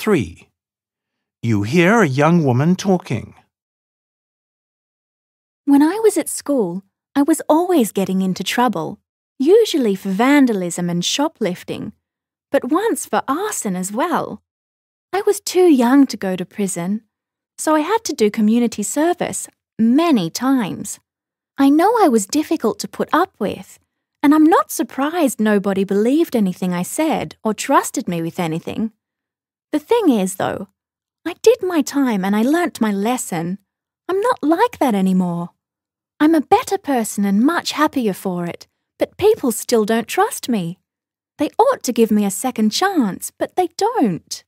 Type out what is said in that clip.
3. You hear a young woman talking. When I was at school, I was always getting into trouble, usually for vandalism and shoplifting, but once for arson as well. I was too young to go to prison, so I had to do community service many times. I know I was difficult to put up with, and I'm not surprised nobody believed anything I said or trusted me with anything. The thing is, though, I did my time and I learnt my lesson. I'm not like that anymore. I'm a better person and much happier for it, but people still don't trust me. They ought to give me a second chance, but they don't.